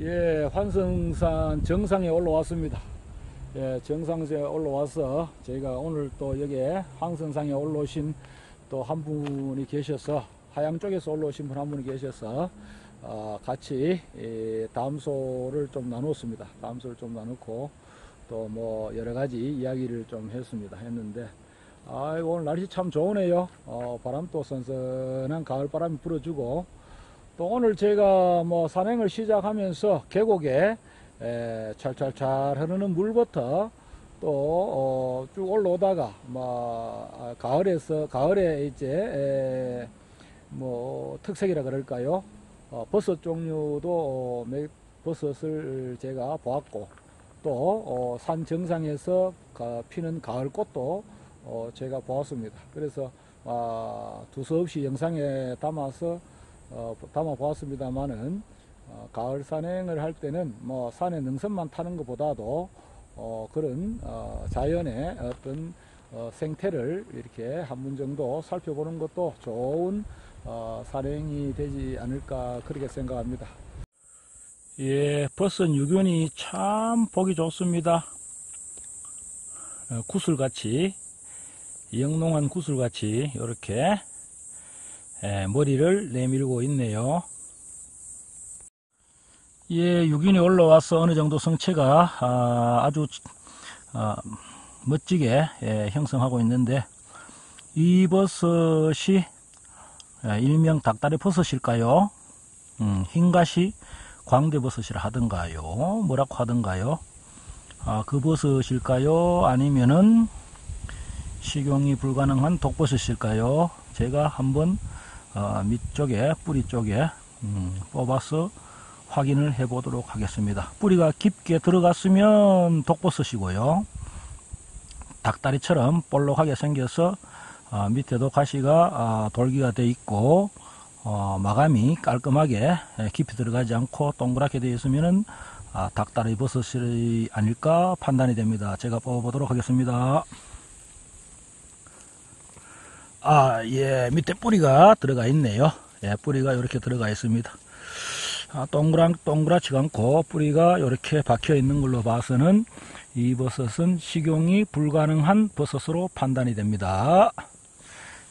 예, 환성산 정상에 올라왔습니다. 예, 정상에 올라와서 저희가 오늘 또 여기에 황성상에 올라오신 또 한 분이 계셔서 하양 쪽에서 올라오신 분 한 분이 계셔서 어, 같이 예, 담소를 좀 나눴습니다. 담소를 좀 나누고 또 뭐 여러 가지 이야기를 좀 했습니다. 했는데 아 오늘 날씨 참 좋으네요. 어, 바람도 선선한 가을 바람이 불어주고 또 오늘 제가 뭐 산행을 시작하면서 계곡에 에, 찰찰찰 흐르는 물부터 또쭉 어, 올라오다가 뭐 아, 가을에서 가을에 이제 에, 뭐 특색이라 그럴까요? 어, 버섯 종류도 어, 매- 버섯을 제가 보았고 또산 정상에서 가- 피는 가을 꽃도 어, 제가 보았습니다. 그래서 아, 두서없이 영상에 담아서 어, 담아 보았습니다만은 어, 가을 산행을 할 때는 뭐 산의 능선만 타는 것보다도 어, 그런 어, 자연의 어떤 어, 생태를 이렇게 한번 정도 살펴보는 것도 좋은 어, 산행이 되지 않을까 그렇게 생각합니다. 예, 버섯 유균이 참 보기 좋습니다. 어, 구슬같이 영롱한 구슬같이 이렇게 예, 머리를 내밀고 있네요. 예, 유균이 올라와서 어느 정도 성체가 아, 주 멋지게 예, 형성하고 있는데 이 버섯이 예, 일명 닭다리 버섯일까요? 음, 흰가시 광대버섯이라 하던가요? 뭐라고 하던가요? 아, 그 버섯일까요? 아니면은 식용이 불가능한 독버섯일까요? 제가 한번 어, 밑쪽에 뿌리 쪽에 음, 뽑아서 확인을 해 보도록 하겠습니다. 뿌리가 깊게 들어갔으면 독버섯이고요. 닭다리처럼 볼록하게 생겨서 어, 밑에도 가시가 어, 돌기가 돼 있고 어, 마감이 깔끔하게 에, 깊이 들어가지 않고 동그랗게 되어 있으면은 아, 닭다리 버섯이 아닐까 판단이 됩니다. 제가 뽑아보도록 하겠습니다. 아, 예, 밑에 뿌리가 들어가 있네요. 예, 뿌리가 이렇게 들어가 있습니다. 아, 동그랑, 동그랗지가 않고 뿌리가 이렇게 박혀 있는 걸로 봐서는 이 버섯은 식용이 불가능한 버섯으로 판단이 됩니다.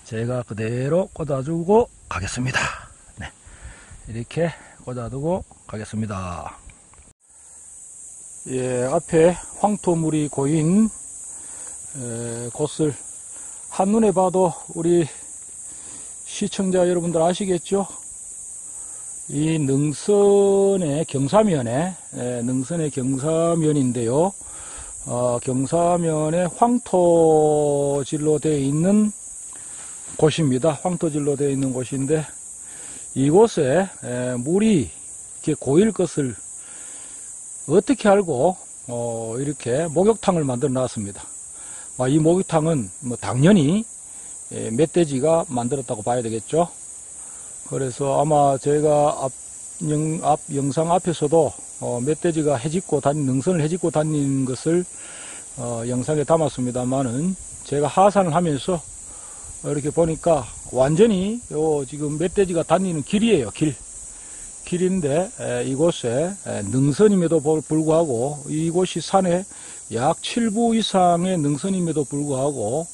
제가 그대로 꽂아주고 가겠습니다. 네. 이렇게 꽂아두고 가겠습니다. 예, 앞에 황토물이 고인 에, 곳을 한눈에 봐도 우리 시청자 여러분들 아시겠죠? 이 능선의 경사면에 에, 능선의 경사면인데요. 어, 경사면에 황토질로 되어 있는 곳입니다. 황토질로 되어 있는 곳인데 이곳에 에, 물이 이렇게 고일 것을 어떻게 알고 어, 이렇게 목욕탕을 만들어 놨습니다. 아, 이 목욕탕은 뭐 당연히 예, 멧돼지가 만들었다고 봐야 되겠죠. 그래서 아마 제가 앞, 영, 앞 영상 앞에서도 어, 멧돼지가 해집고 다닌 능선을 해집고 다니는 것을 어, 영상에 담았습니다만은 제가 하산을 하면서 이렇게 보니까 완전히 요 지금 멧돼지가 다니는 길이에요 길 길인데 에, 이곳에 에, 능선임에도 불- 불구하고 이곳이 산에 약 7부 이상의 능선임에도 불구하고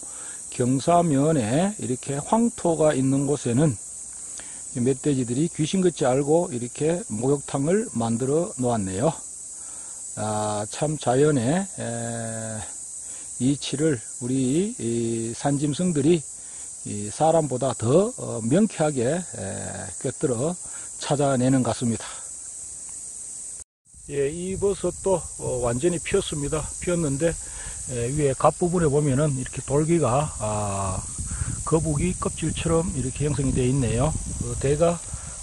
경사면에 이렇게 황토가 있는 곳에는 이 멧돼지들이 귀신같이 알고 이렇게 목욕탕을 만들어 놓았네요. 아, 참 자연의 에, 이치를 우리 이 산짐승들이 이 사람보다 더 어, 명쾌하게 에, 꿰뚫어 찾아내는 것 같습니다. 예, 이 버섯도 어, 완전히 피었습니다. 피었는데 에, 위에 갓 부분에 보면은 이렇게 돌기가 아, 거북이 껍질처럼 이렇게 형성이 되어 있네요. 어, 대가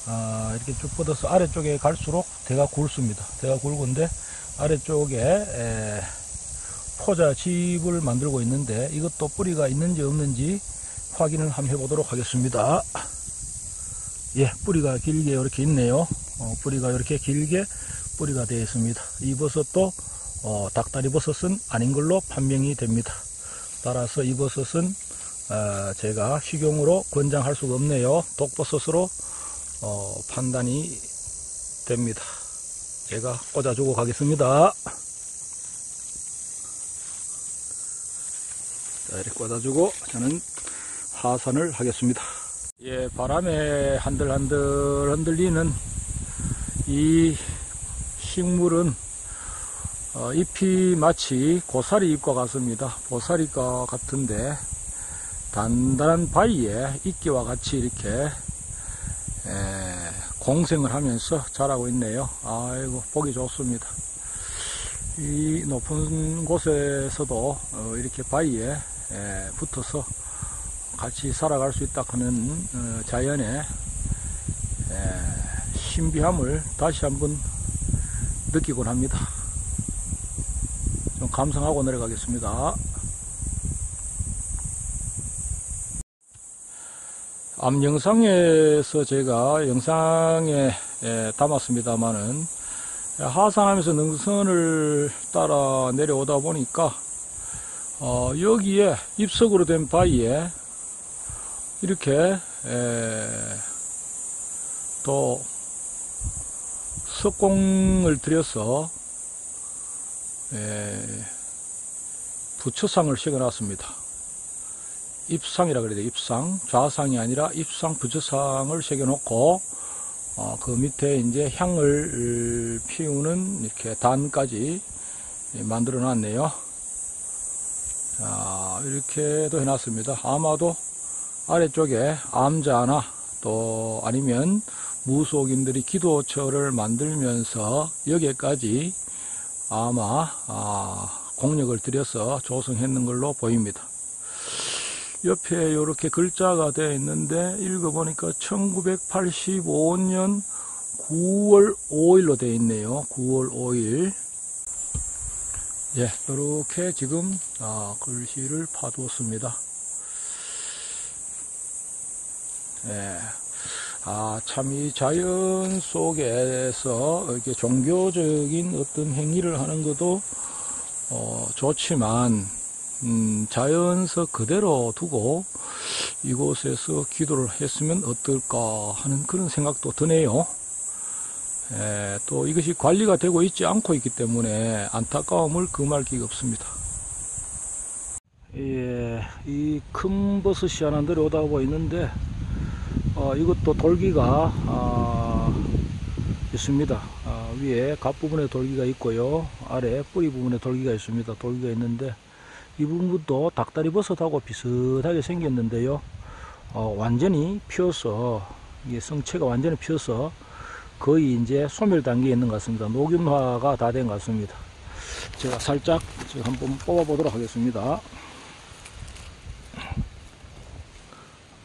아, 이렇게 쭉 뻗어서 아래쪽에 갈수록 대가 굵습니다. 대가 굵은데 아래쪽에 에, 포자 집을 만들고 있는데 이것도 뿌리가 있는지 없는지 확인을 한번 해보도록 하겠습니다. 예, 뿌리가 길게 이렇게 있네요. 어, 뿌리가 이렇게 길게 뿌리가 되어 있습니다. 이 버섯도 어, 닭다리 버섯은 아닌 걸로 판명이 됩니다. 따라서 이 버섯은 어, 제가 식용으로 권장할 수가 없네요. 독버섯으로 어, 판단이 됩니다. 제가 꽂아주고 가겠습니다. 자, 이렇게 꽂아주고 저는 하산을 하겠습니다. 예, 바람에 한들한들 흔들리는 이 식물은 어, 잎이 마치 고사리 잎과 같습니다. 고사리과 같은데 단단한 바위에 이끼와 같이 이렇게 에, 공생을 하면서 자라고 있네요. 아이고 보기 좋습니다. 이 높은 곳에서도 어, 이렇게 바위에 에, 붙어서 같이 살아갈 수 있다 하는 어, 자연의 에, 신비함을 다시 한번 느끼곤 합니다. 좀 감상하고 내려가겠습니다. 앞 영상에서 제가 영상에 에, 담았습니다만은 하산하면서 능선을 따라 내려오다 보니까 어, 여기에 입석으로 된 바위에 이렇게 에, 또 석공을 들여서 에, 부처상을 새겨놨습니다. 입상이라 그래야 돼 입상 좌상이 아니라 입상 부처상을 새겨놓고 어, 그 밑에 이제 향을 피우는 이렇게 단까지 만들어 놨네요. 자, 이렇게도 해놨습니다. 아마도 아래쪽에 암자나 또 아니면 무속인들이 기도처를 만들면서 여기까지 아마 아, 공력을 들여서 조성했는 걸로 보입니다. 옆에 이렇게 글자가 되어 있는데 읽어보니까 1985년 9월 5일로 되어 있네요. 9월 5일. 예, 이렇게 지금 아, 글씨를 파두었습니다. 예. 아, 참 이 자연 속에서 이렇게 종교적인 어떤 행위를 하는 것도 어, 좋지만 음, 자연서 그대로 두고 이곳에서 기도를 했으면 어떨까 하는 그런 생각도 드네요. 에, 또 이것이 관리가 되고 있지 않고 있기 때문에 안타까움을 금할 기가 없습니다. 예, 이 큰 버섯이 하나 내려오다 있는데 어, 이것도 돌기가 아, 있습니다. 아, 위에 갓부분에 돌기가 있고요. 아래 뿌리 부분에 돌기가 있습니다. 돌기가 있는데 이 부분도 닭다리 버섯하고 비슷하게 생겼는데요. 어, 완전히 피어서 이게 성체가 완전히 피어서 거의 이제 소멸 단계에 있는 것 같습니다. 녹균화가 다 된 것 같습니다. 제가 살짝 한번 뽑아 보도록 하겠습니다.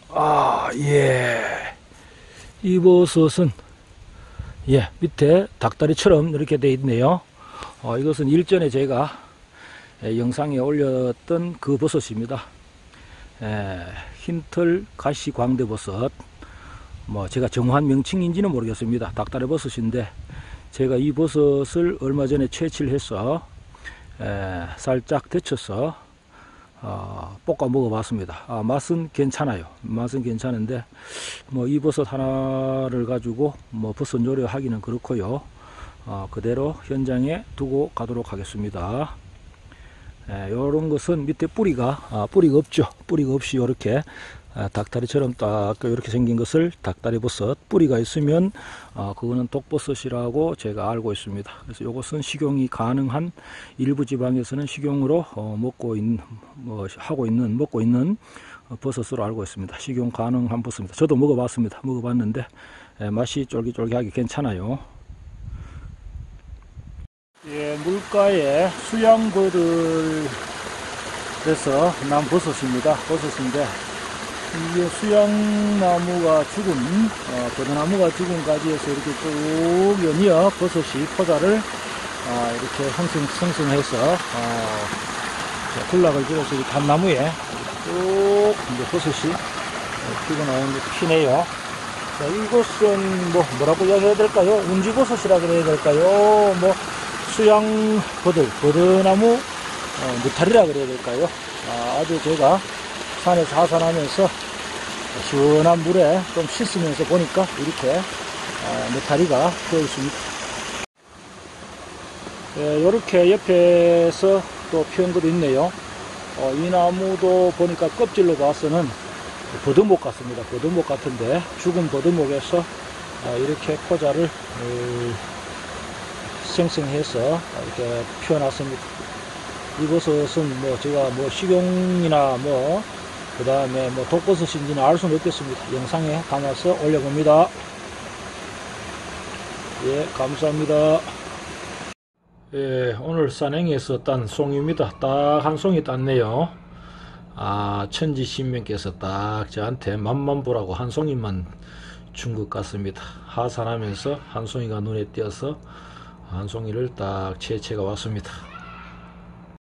아, 예. 이 버섯은 예, 밑에 닭다리처럼 이렇게 돼 있네요. 어, 이것은 일전에 제가 예, 영상에 올렸던 그 버섯입니다. 예, 흰털 가시 광대버섯. 뭐 제가 정확한 명칭인지는 모르겠습니다. 닭다리 버섯인데 제가 이 버섯을 얼마 전에 채취를 해서 예, 살짝 데쳐서 어, 볶아 먹어봤습니다. 아, 맛은 괜찮아요. 맛은 괜찮은데 뭐 이 버섯 하나를 가지고 뭐 버섯 요리하기는 그렇고요. 어, 그대로 현장에 두고 가도록 하겠습니다. 이런 예, 것은 밑에 뿌리가 아, 뿌리가 없죠. 뿌리가 없이 이렇게 아, 닭다리처럼 딱 이렇게 생긴 것을 닭다리 버섯 뿌리가 있으면 아, 그거는 독버섯이라고 제가 알고 있습니다. 그래서 이것은 식용이 가능한 일부 지방에서는 식용으로 어, 먹고 있는 뭐 하고 있는 먹고 있는 어, 버섯으로 알고 있습니다. 식용 가능한 버섯입니다. 저도 먹어봤습니다. 먹어봤는데 예, 맛이 쫄깃쫄깃하게 괜찮아요. 예, 물가에 수양버들에서 난 버섯입니다. 버섯인데 이게 수양나무가 죽은 어, 버드나무가 죽은 가지에서 이렇게 쭉 연이어 버섯이 포자를 어, 이렇게 형성, 생성해서 어, 군락을 들어서 이 단나무에 쭉 이제 버섯이 피고 나오는 게 피네요. 자, 이것은 뭐 뭐라고 이야기해야 될까요? 운지버섯이라 그래야 될까요? 뭐 수양버들, 버드나무 어, 느타리라 그래야 될까요? 아, 주 제가 산에서 하산하면서 시원한 물에 좀 씻으면서 보니까 이렇게 어, 느타리가 보여 있습니다. 이렇게 옆에서 또 것도 있네요. 어, 이 나무도 보니까 껍질로 봐서는 버드목 같습니다. 버드목 같은데 죽은 버드목에서 아, 이렇게 포자를 어, 생성해서 이렇게 피워놨습니다. 이것은 뭐 제가 뭐 식용이나 뭐 그 다음에 뭐 독버섯인지는 알 수는 없겠습니다. 영상에 담아서 올려봅니다. 예, 감사합니다. 예, 오늘 산행에서 딴 송입니다. 딱 한 송이 땄네요. 아, 천지신명께서 딱 저한테 맛만 보라고 한 송이만 준 것 같습니다. 하산하면서 한 송이가 눈에 띄어서 한 송이를 딱 채채가 왔습니다.